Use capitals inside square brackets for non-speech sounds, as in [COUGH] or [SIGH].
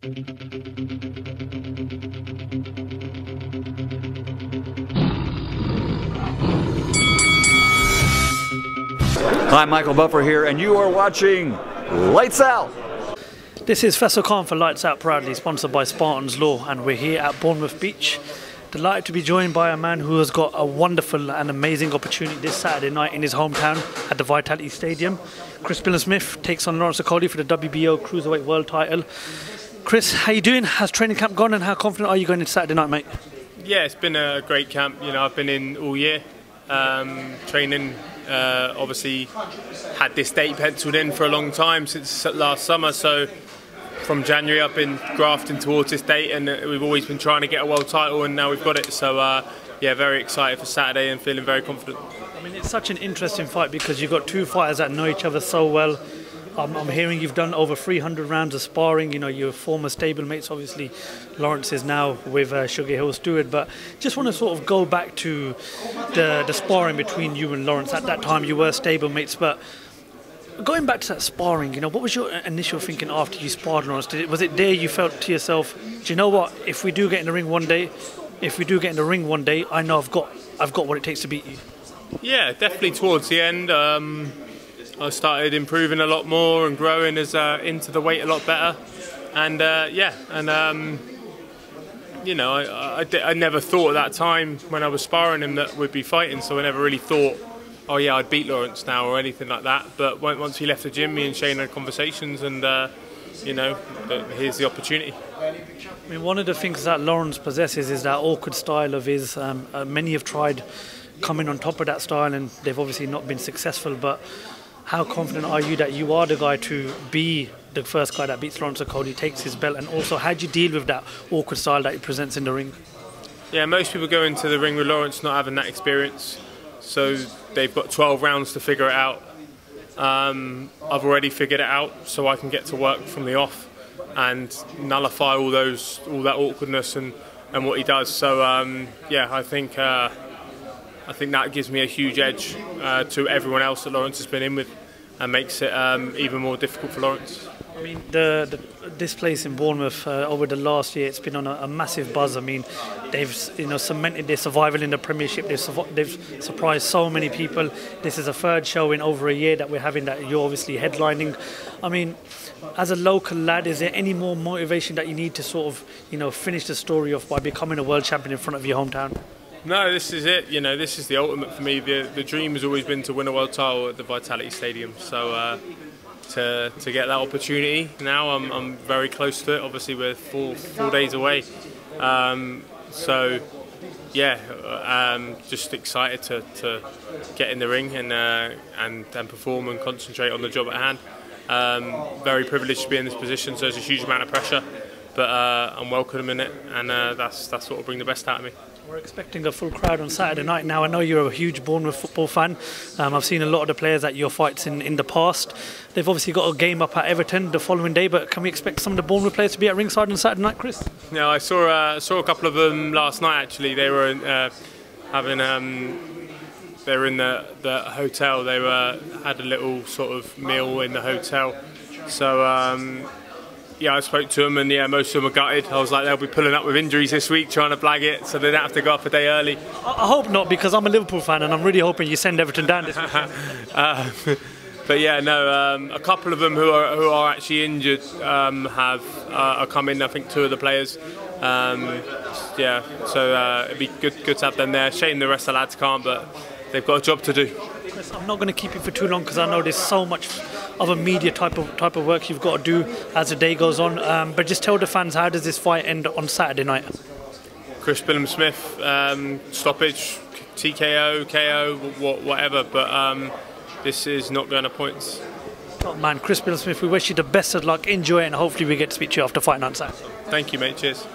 Hi, Michael Buffer here, and you are watching Lights Out. This is Faisal Khan for Lights Out, proudly sponsored by Spartans Law, and we're here at Bournemouth Beach. Delighted to be joined by a man who has got a wonderful and amazing opportunity this Saturday night in his hometown at the Vitality Stadium. Chris Billam-Smith takes on Lawrence Okolie for the WBO Cruiserweight World Title. Chris, how you doing? How's training camp gone, and how confident are you going into Saturday night, mate? Yeah, it's been a great camp. You know, I've been in all year, um, training. Uh, obviously, had this date penciled in for a long time since last summer. So, from January, I've been grafting towards this date, and we've always been trying to get a world title, and now we've got it. So, uh, yeah, very excited for Saturday and feeling very confident. I mean, it's such an interesting fight because you've got two fighters that know each other so well. Um, I'm hearing you've done over 300 rounds of sparring. You know, your former stablemates, obviously, Lawrence is now with uh, SugarHill Steward. But just want to sort of go back to the, the sparring between you and Lawrence. At that time, you were stablemates, but going back to that sparring, you know, what was your initial thinking after you sparred Lawrence? It, was it there you felt to yourself, do you know what? If we do get in the ring one day, if we do get in the ring one day, I know I've got I've got what it takes to beat you. Yeah, definitely towards the end. Um, I started improving a lot more and growing as uh, into the weight a lot better. And uh, yeah, and um, you know, I, I, I, never thought at that time when I was sparring him that we'd be fighting, so I never really thought, oh yeah, I'd beat Lawrence now or anything like that. But once he left the gym, me and Shane had conversations, and uh, you know, here's the opportunity. I mean, one of the things that Lawrence possesses is that awkward style of his. Um, uh, many have tried coming on top of that style, and they've obviously not been successful, but how confident are you that you are the guy to be the first guy that beats Lawrence Okolie, takes his belt, and also how do you deal with that awkward style that he presents in the ring? Yeah, most people go into the ring with Lawrence not having that experience, so they've got 12 rounds to figure it out. Um, I've already figured it out, so I can get to work from the off and nullify all those, all that awkwardness and, and what he does. So um, yeah, I think. Uh, I think that gives me a huge edge uh, to everyone else that Lawrence has been in with and makes it um, even more difficult for Lawrence. I mean, the, the, this place in Bournemouth uh, over the last year, it's been on a, a, massive buzz. I mean, they've you know cemented their survival in the Premiership. They've, they've surprised so many people. This is a third show in over a year that we're having that you're obviously headlining. I mean, as a local lad, is there any more motivation that you need to sort of you know finish the story off by becoming a world champion in front of your hometown? No, this is it. You know, this is the ultimate for me. The, the dream has always been to win a world title at the Vitality Stadium. So uh, to, to get that opportunity now, I'm, I'm very close to it. Obviously, we're four, four days away. Um, so yeah, um, just excited to, to get in the ring and, uh, and and perform and concentrate on the job at hand. Um, very privileged to be in this position, so there's a huge amount of pressure, but uh, I'm welcoming it, and uh, that's that's what will bring the best out of me. We're expecting a full crowd on Saturday night. Now, I know you're a huge Bournemouth football fan. Um, I've seen a lot of the players at your fights in, in the past. They've obviously got a game up at Everton the following day, but can we expect some of the Bournemouth players to be at ringside on Saturday night, Chris? Yeah, I saw uh, saw a couple of them last night. Actually, they were uh, having um, they were in the, the hotel. They were had a little sort of meal in the hotel. So um, yeah, I spoke to them, and yeah, most of them are gutted. I was like, they'll be pulling up with injuries this week, trying to blag it, so they don't have to go up a day early. I hope not, because I'm a Liverpool fan, and I'm really hoping you send Everton down this week. [LAUGHS] uh, but yeah, no, um, a couple of them who are who are actually injured um, have uh, are coming. I think two of the players. Um, yeah, so uh, it'd be good good to have them there. Shame the rest of the lads can't, but they've got a job to do. Chris, I'm not going to keep you for too long because I know there's so much other media type of type of work you've got to do as the day goes on. Um, but just tell the fans how does this fight end on Saturday night? Chris Billam-Smith um, stoppage, TKO, KO, whatever. But um, this is not going to points. Oh, man, Chris Billam-Smith, we wish you the best of luck. Enjoy it, and hopefully we get to speak to you after fighting on Saturday. Thank you, mate. Cheers.